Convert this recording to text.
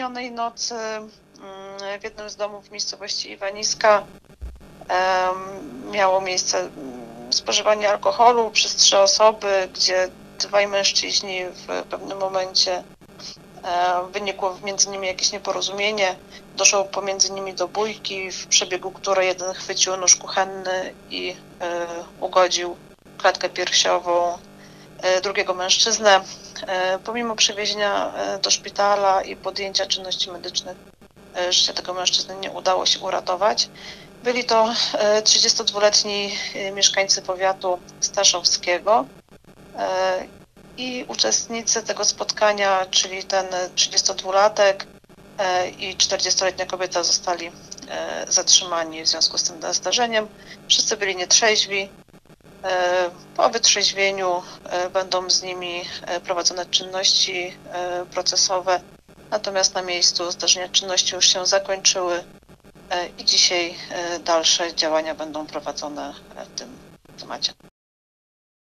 minionej nocy mm, w jednym z domów w miejscowości Iwaniska miało miejsce mm, spożywanie alkoholu przez trzy osoby, gdzie dwaj mężczyźni w pewnym momencie wynikło między nimi jakieś nieporozumienie. Doszło pomiędzy nimi do bójki, w przebiegu której jeden chwycił nóż kuchenny i e, ugodził klatkę piersiową drugiego mężczyznę. E, Pomimo przewiezienia e, do szpitala i podjęcia czynności medycznych e, życie tego mężczyzny nie udało się uratować. Byli to e, 32-letni e, mieszkańcy powiatu staszowskiego e, i uczestnicy tego spotkania, czyli ten 32-latek e, i 40-letnia kobieta zostali e, zatrzymani w związku z tym zdarzeniem. Wszyscy byli nietrzeźwi. E, Po wytrzeźwieniu e, będą z nimi e, prowadzone czynności procesowe, natomiast na miejscu zdarzenia czynności już się zakończyły i dzisiaj dalsze działania będą prowadzone w tym temacie.